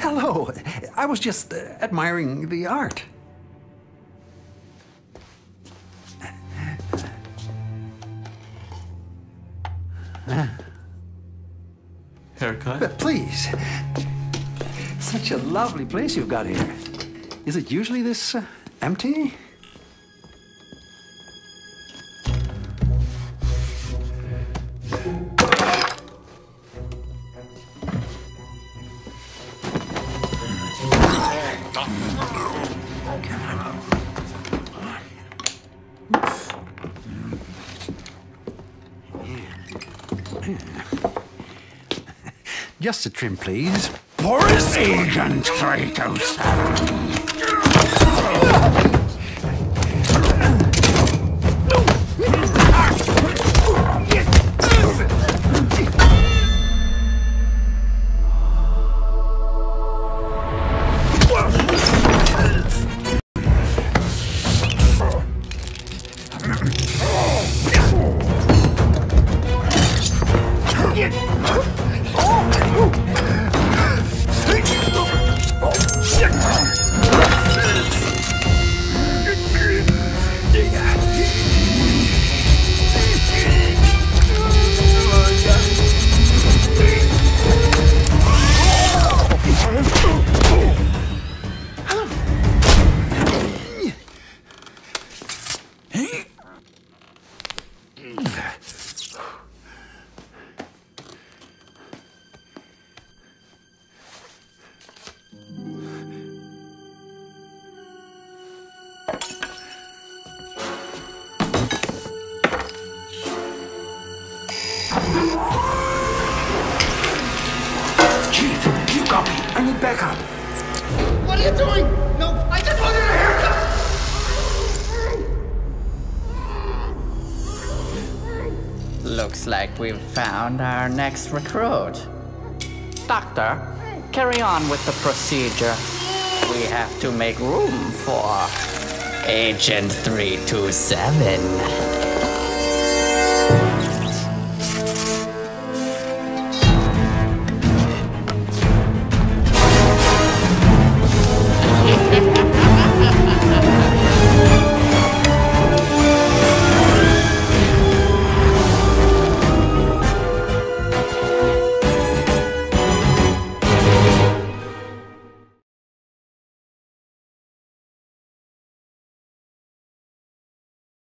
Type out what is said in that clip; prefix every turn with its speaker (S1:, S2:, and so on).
S1: Hello. I was just uh, admiring the art.
S2: Haircut?
S1: But please. Such a lovely place you've got here. Is it usually this uh, empty? Just a trim, please.
S3: Boris Agent Kratos. alguien.
S1: Chief, you got me. I need backup.
S4: What are you doing? No, I just wanted a haircut!
S5: Looks like we've found our next recruit. Doctor, carry on with the procedure. We have to make room for Agent 327.